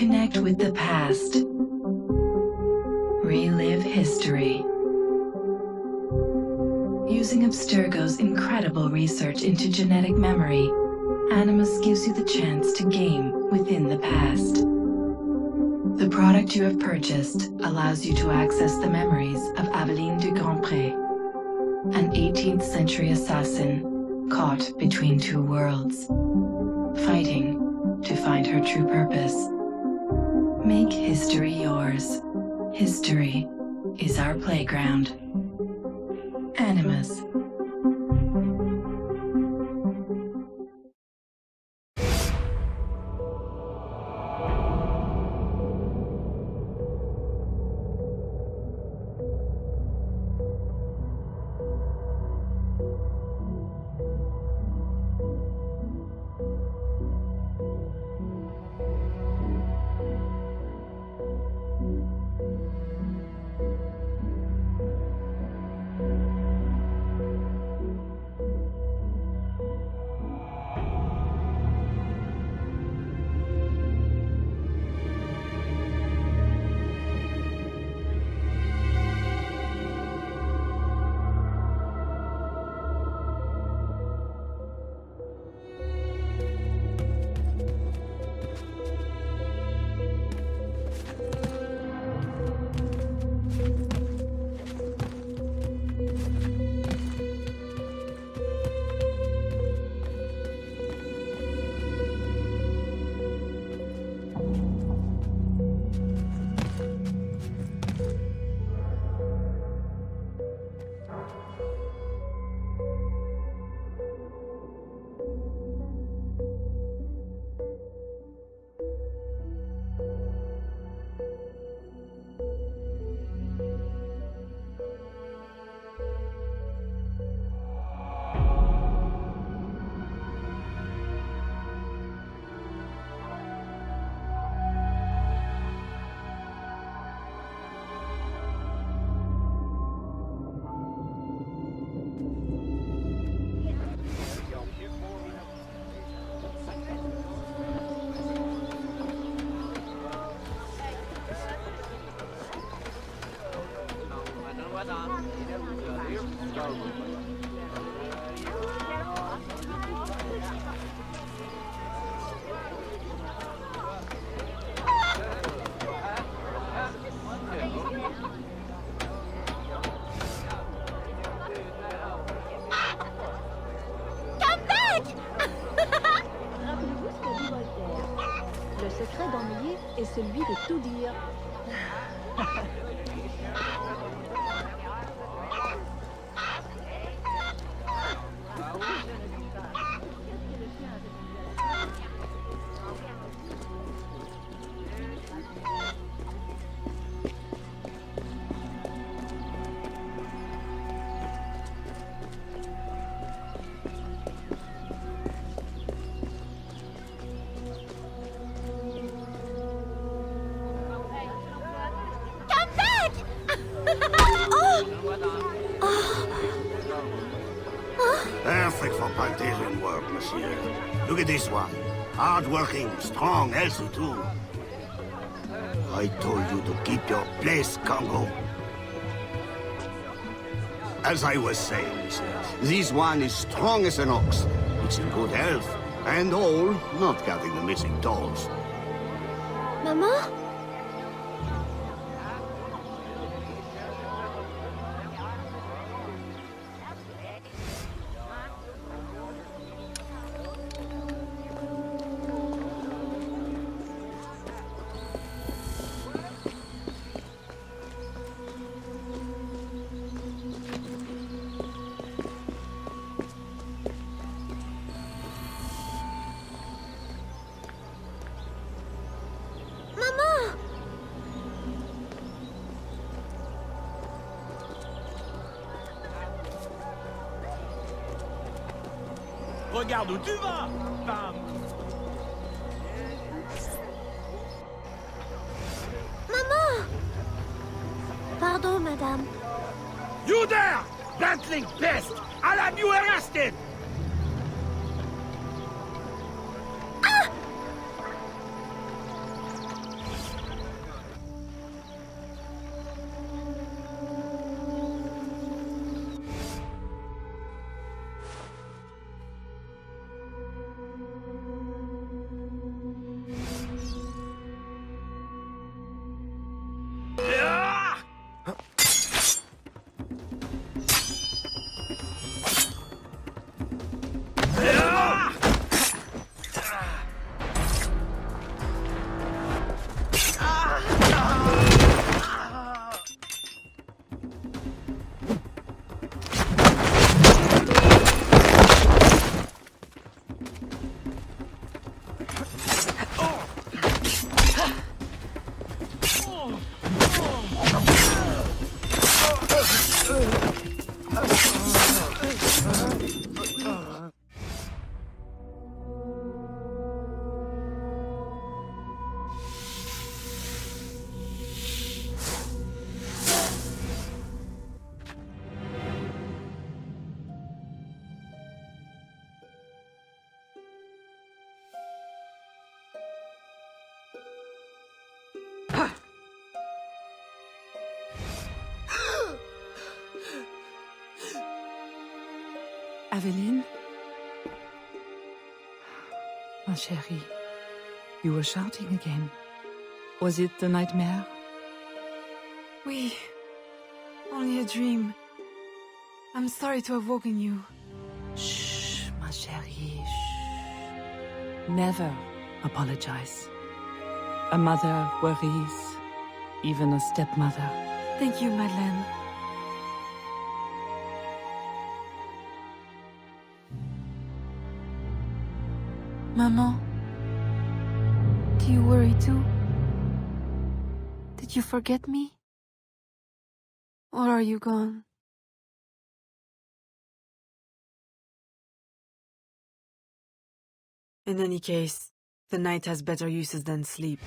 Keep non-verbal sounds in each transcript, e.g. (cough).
Connect with the past. Relive history. Using Abstergo's incredible research into genetic memory, Animus gives you the chance to game within the past. The product you have purchased allows you to access the memories of Aveline de Grandpré, an 18th century assassin caught between two worlds, fighting to find her true purpose. Make history yours. History is our playground. Animus. tudo tout dire, Hard-working, strong, healthy too. I told you to keep your place, Congo. As I was saying, this one is strong as an ox. It's in good health, and all, not counting the missing toes. Regarde où tu vas, Aveline? Ma chérie, you were shouting again. Was it the nightmare? Oui. Only a dream. I'm sorry to have woken you. Shh, ma chérie, shh. Never apologize. A mother worries, even a stepmother. Thank you, Madeleine. Maman, do you worry too? Did you forget me? Or are you gone? In any case, the night has better uses than sleep.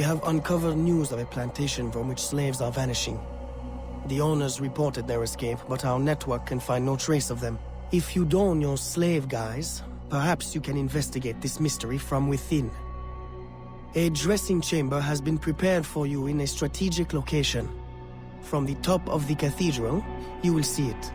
We have uncovered news of a plantation from which slaves are vanishing. The owners reported their escape, but our network can find no trace of them. If you don your slave guise, perhaps you can investigate this mystery from within. A dressing chamber has been prepared for you in a strategic location. From the top of the cathedral, you will see it.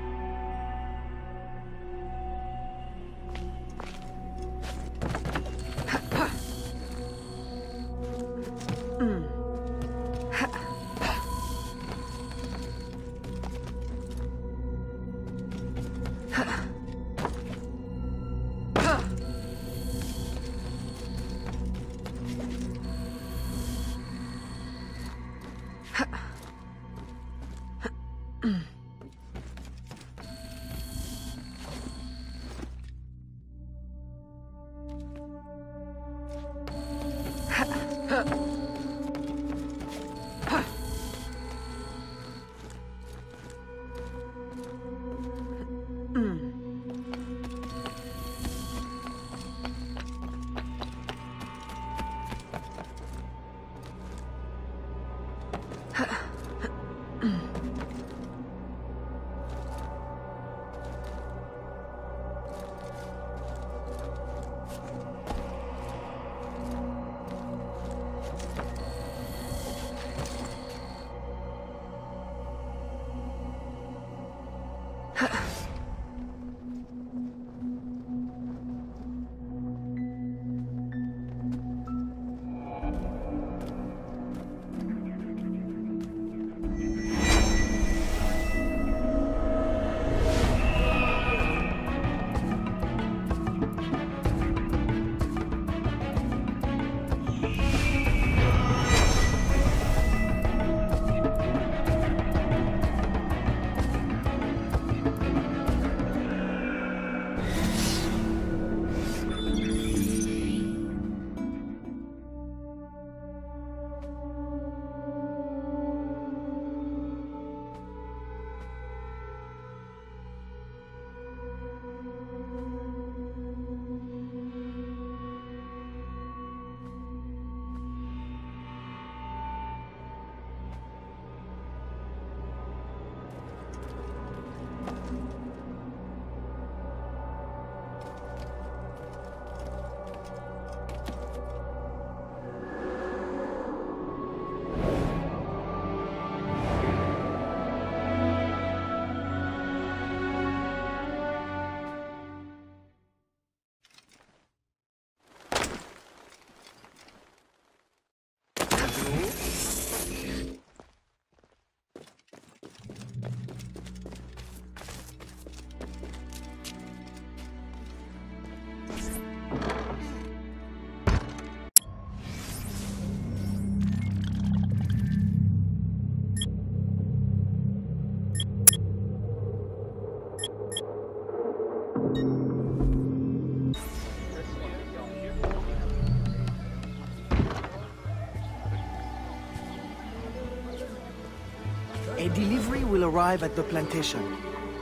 Arrive at the plantation.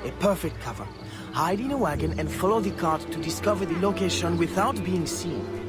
A perfect cover. Hide in a wagon and follow the cart to discover the location without being seen.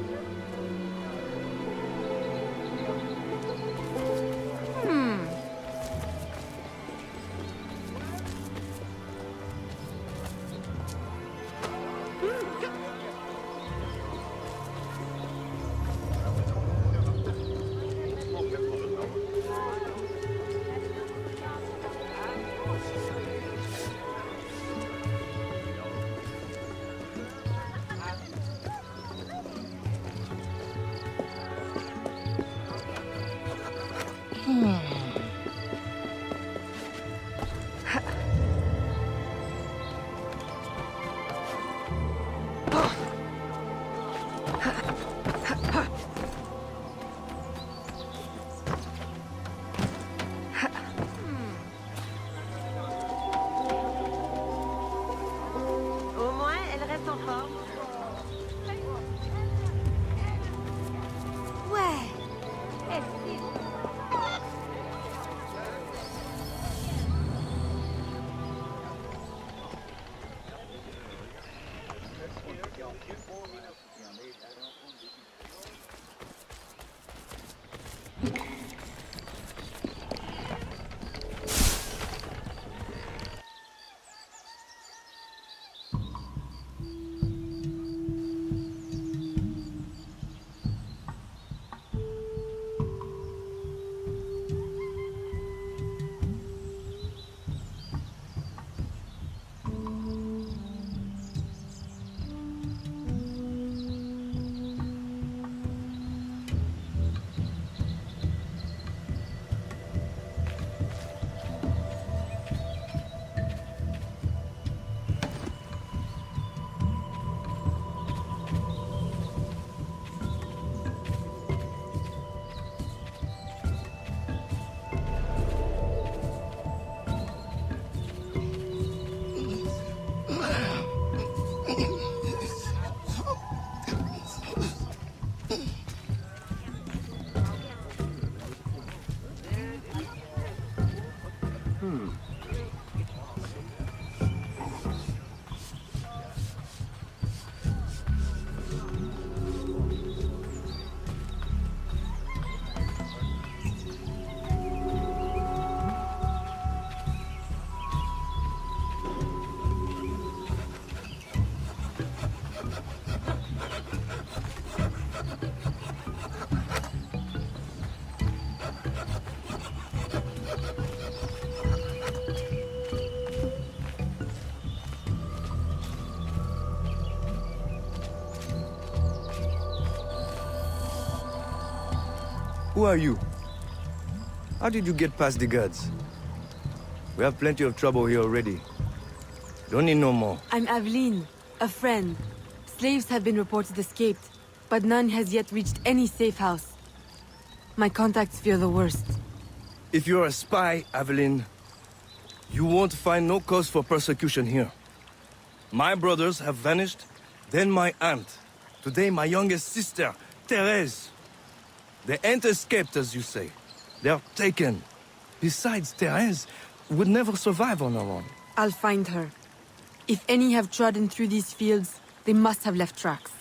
Who are you? How did you get past the guards? We have plenty of trouble here already. Don't need no more. I'm Aveline, a friend. Slaves have been reported escaped, but none has yet reached any safe house. My contacts fear the worst. If you're a spy, Aveline, you won't find no cause for persecution here. My brothers have vanished, then my aunt. Today my youngest sister, Therese. They ain't escaped, as you say. They're taken. Besides, Therese would never survive on her own. I'll find her. If any have trodden through these fields, they must have left tracks.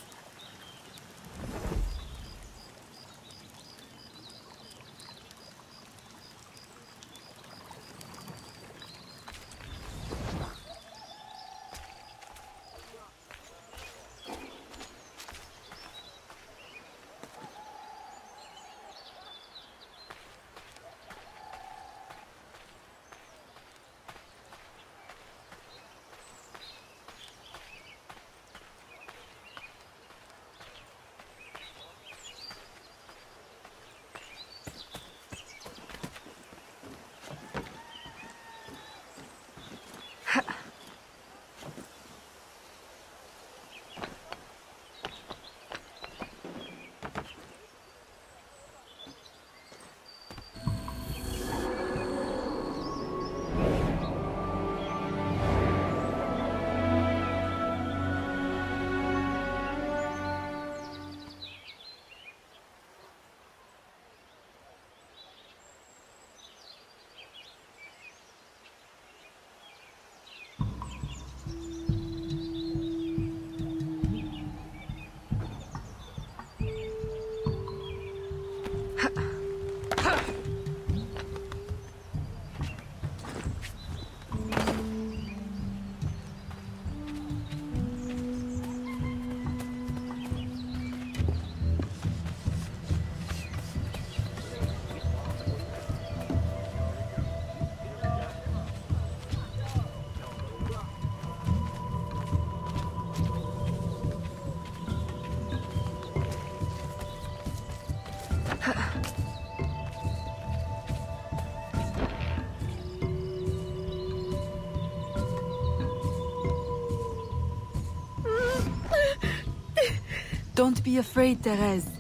Don't be afraid, Therese.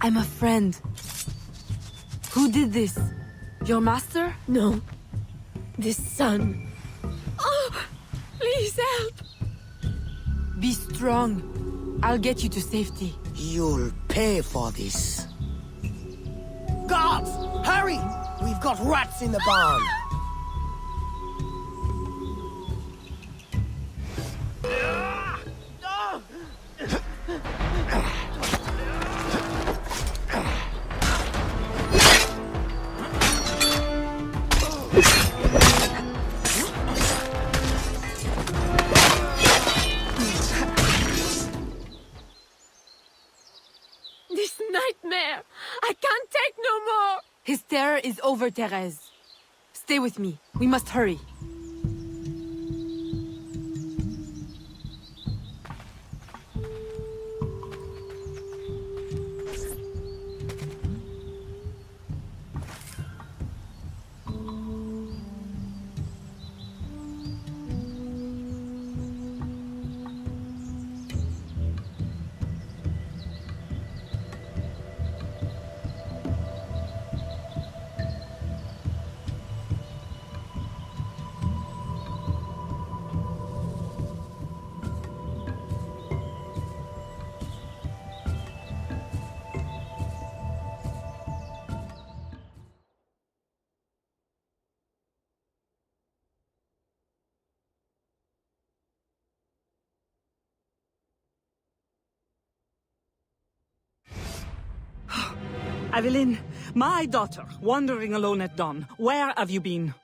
I'm a friend. Who did this? Your master? No. This son. Oh, please help. Be strong. I'll get you to safety. You'll pay for this. Guards! Hurry! We've got rats in the barn! Over, Therese. Stay with me. We must hurry. Aveline, my daughter, wandering alone at dawn. Where have you been?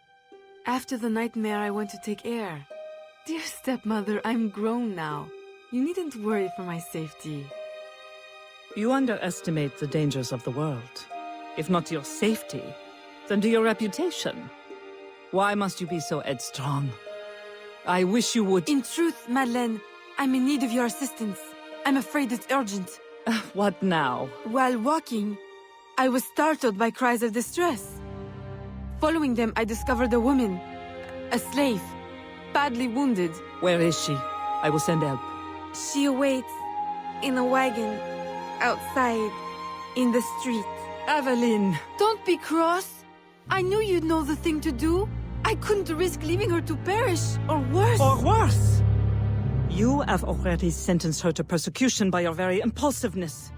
After the nightmare, I went to take air. Dear stepmother, I'm grown now. You needn't worry for my safety. You underestimate the dangers of the world. If not to your safety, then to your reputation. Why must you be so headstrong? I wish you would... In truth, Madeleine, I'm in need of your assistance. I'm afraid it's urgent. (laughs) what now? While walking, I was startled by cries of distress. Following them, I discovered a woman, a slave, badly wounded. Where is she? I will send help. She awaits in a wagon, outside, in the street. Aveline! Don't be cross. I knew you'd know the thing to do. I couldn't risk leaving her to perish, or worse. Or worse! You have already sentenced her to persecution by your very impulsiveness.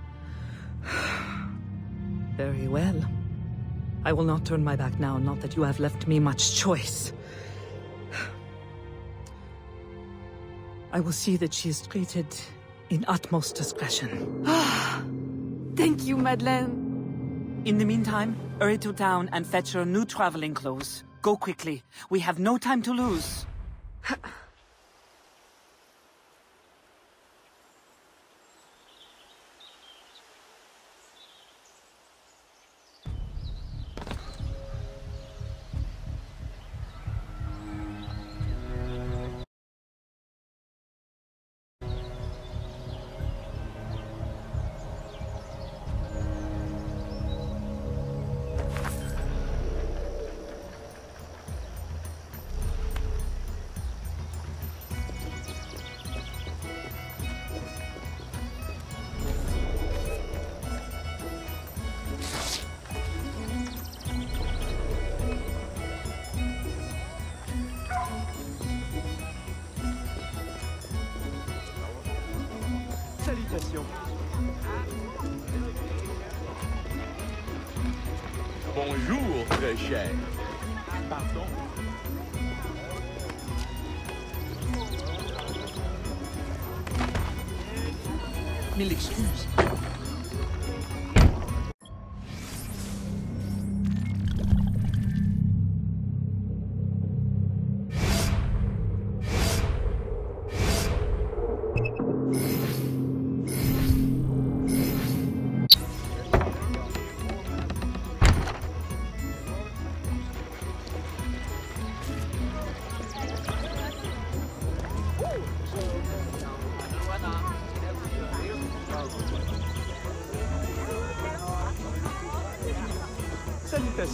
Very well. I will not turn my back now, not that you have left me much choice. I will see that she is treated in utmost discretion. (sighs) Thank you, Madeleine. In the meantime, hurry to town and fetch her new traveling clothes. Go quickly. We have no time to lose. (sighs) (laughs) Bonjour,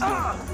Salutations.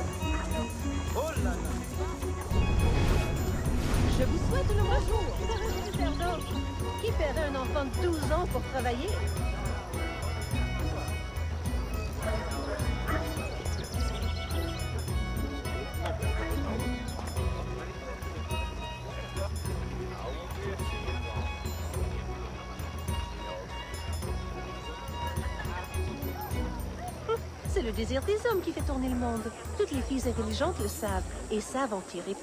Désir des hommes qui fait tourner le monde. Toutes les filles intelligentes le savent et savent en tirer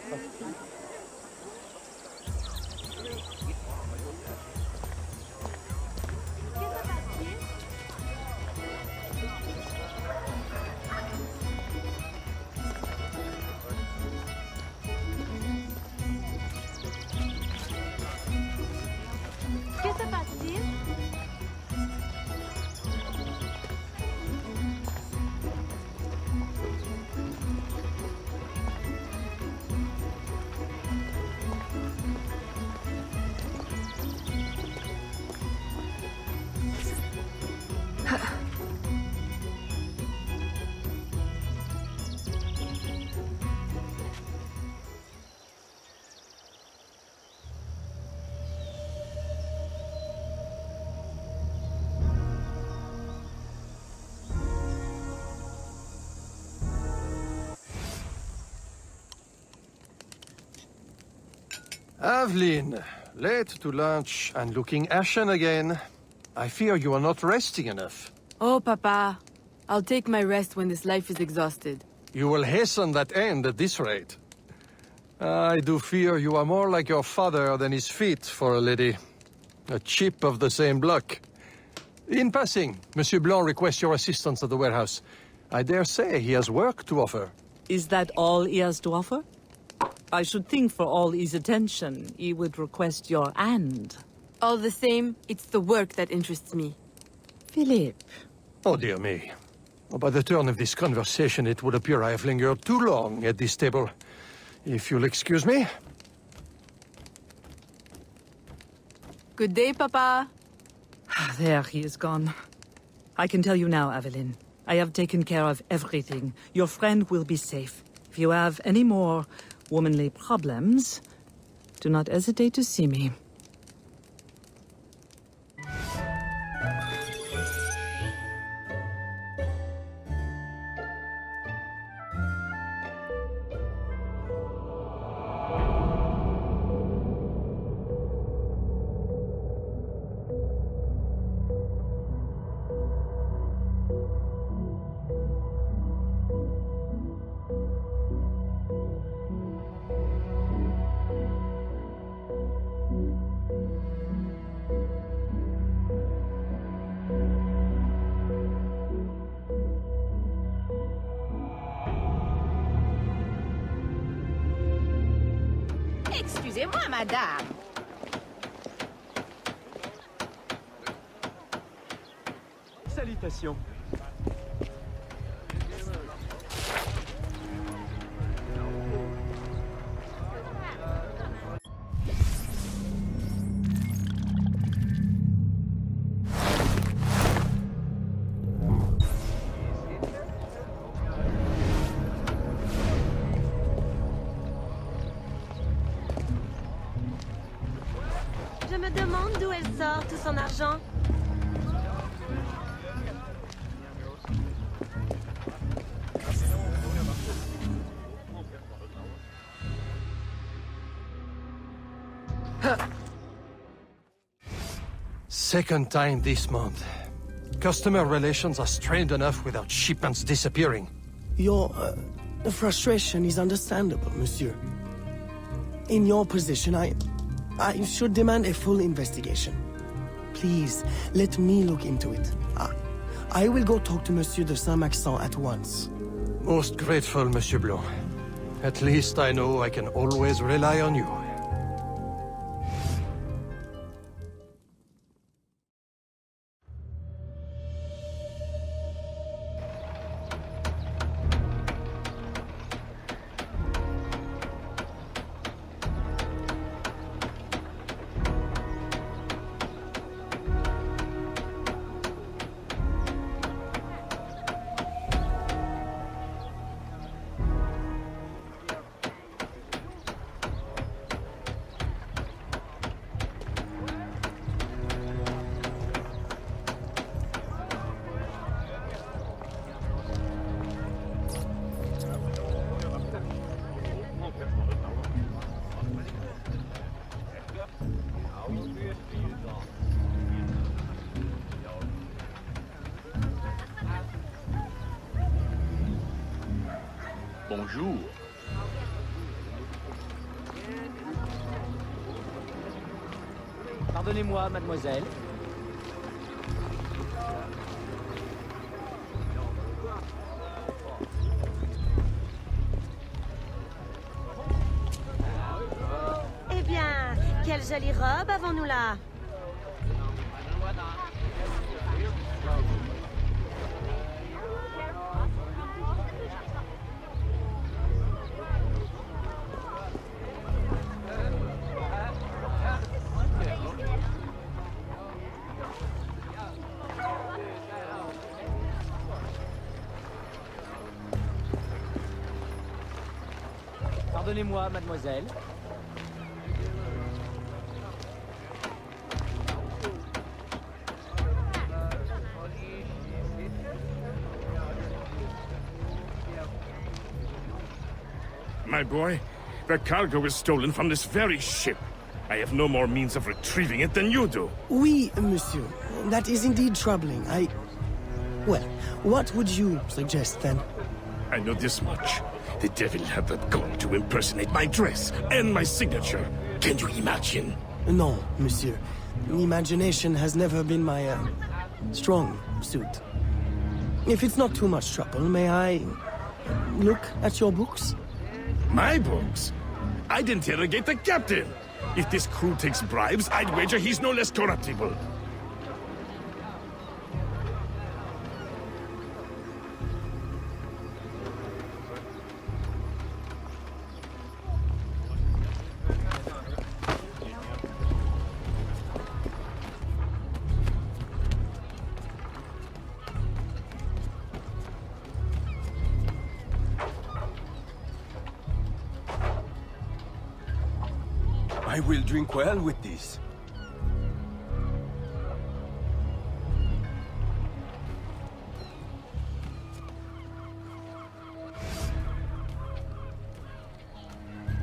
Aveline, late to lunch and looking ashen again. I fear you are not resting enough. Oh, Papa. I'll take my rest when this life is exhausted. You will hasten that end at this rate. I do fear you are more like your father than his feet for a lady. A chip of the same block. In passing, Monsieur Blanc requests your assistance at the warehouse. I dare say he has work to offer. Is that all he has to offer? I should think for all his attention, he would request your hand. All the same, it's the work that interests me. Philippe. Oh, dear me. Oh, by the turn of this conversation, it would appear I have lingered too long at this table. If you'll excuse me. Good day, Papa. Ah, there, he is gone. I can tell you now, Aveline. I have taken care of everything. Your friend will be safe. If you have any more womanly problems, do not hesitate to see me. Salutations. Second time this month. Customer relations are strained enough without shipments disappearing. Your uh, frustration is understandable, monsieur. In your position, I... I should demand a full investigation. Please, let me look into it. I, I will go talk to Monsieur de Saint-Maxent at once. Most grateful, Monsieur Blanc. At least I know I can always rely on you. Jolie robe avons-nous là? Pardonnez-moi, mademoiselle. Boy, the cargo was stolen from this very ship. I have no more means of retrieving it than you do. Oui, monsieur. That is indeed troubling. I... Well, what would you suggest then? I know this much. The devil had the gall to impersonate my dress and my signature. Can you imagine? No, monsieur. Imagination has never been my, uh, strong suit. If it's not too much trouble, may I look at your books? My books? I'd interrogate the captain. If this crew takes bribes, I'd wager he's no less corruptible. Drink well with this.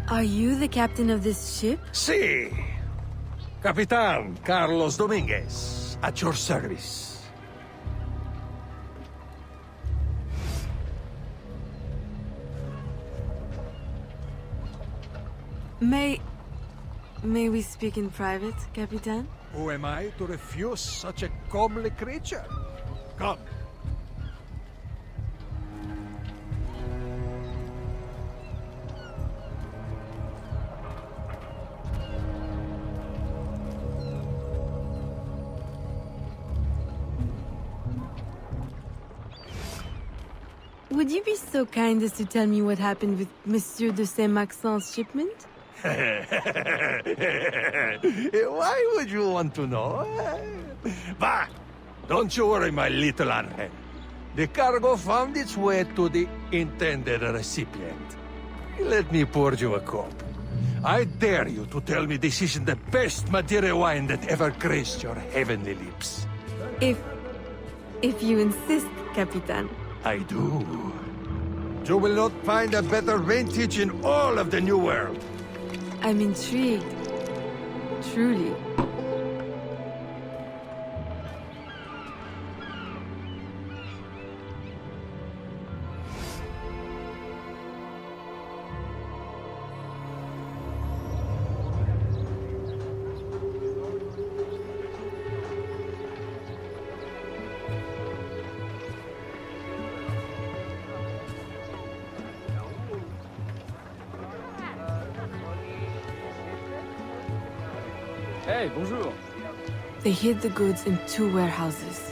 Are you the captain of this ship? Si. Capitan Carlos Dominguez, at your service. May... May we speak in private, Capitan? Who am I to refuse such a comely creature? Come. Would you be so kind as to tell me what happened with Monsieur de Saint-Maxent's shipment? (laughs) Why would you want to know? Bah! Don't you worry, my little Angel. The cargo found its way to the intended recipient. Let me pour you a cup. I dare you to tell me this isn't the best Madeira wine that ever graced your heavenly lips. If... if you insist, Capitan. I do. You will not find a better vintage in all of the New World. I'm intrigued. Truly. Hey, bonjour. They hid the goods in two warehouses.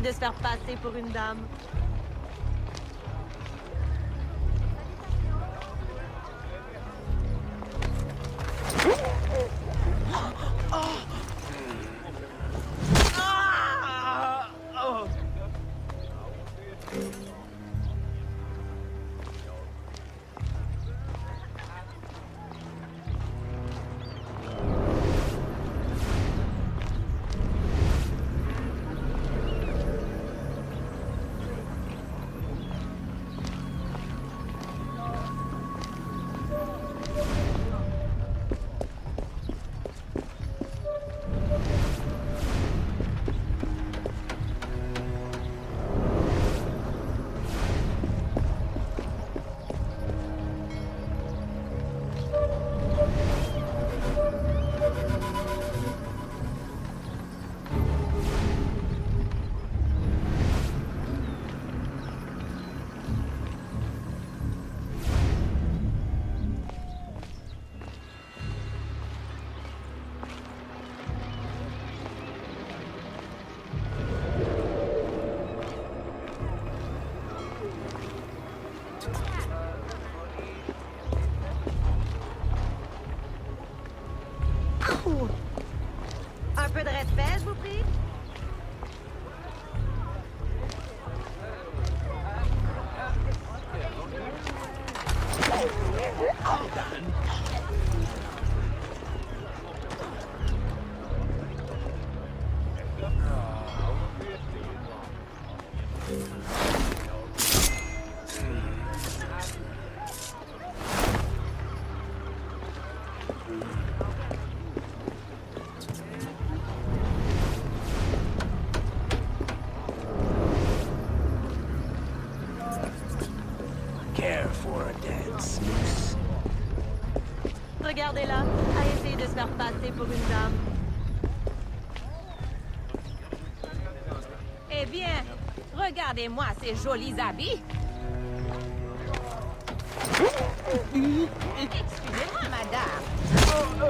De se faire passer pour une dame. Care for a dance, miss? Regardez-la, à essayer de se faire passer pour une dame. Eh bien, regardez-moi ces jolis habits. (laughs) Excusez-moi. Je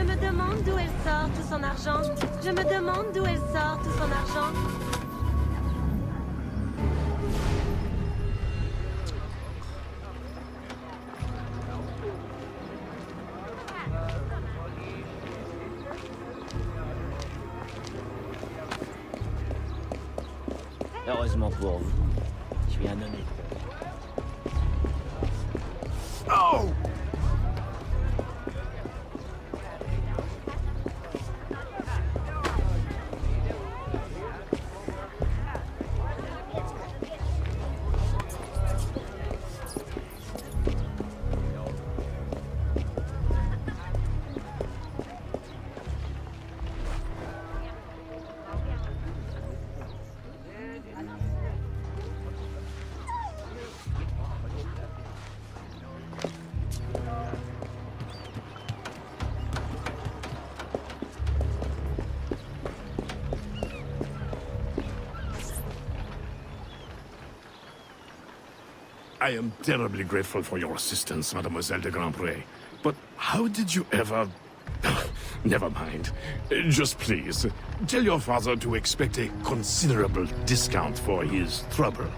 me demande d'où elle sort tout son argent. Je me demande d'où elle sort tout son argent. I am terribly grateful for your assistance, Mademoiselle de Grandpré. But how did you ever... (sighs) Never mind. Just please, tell your father to expect a considerable discount for his trouble.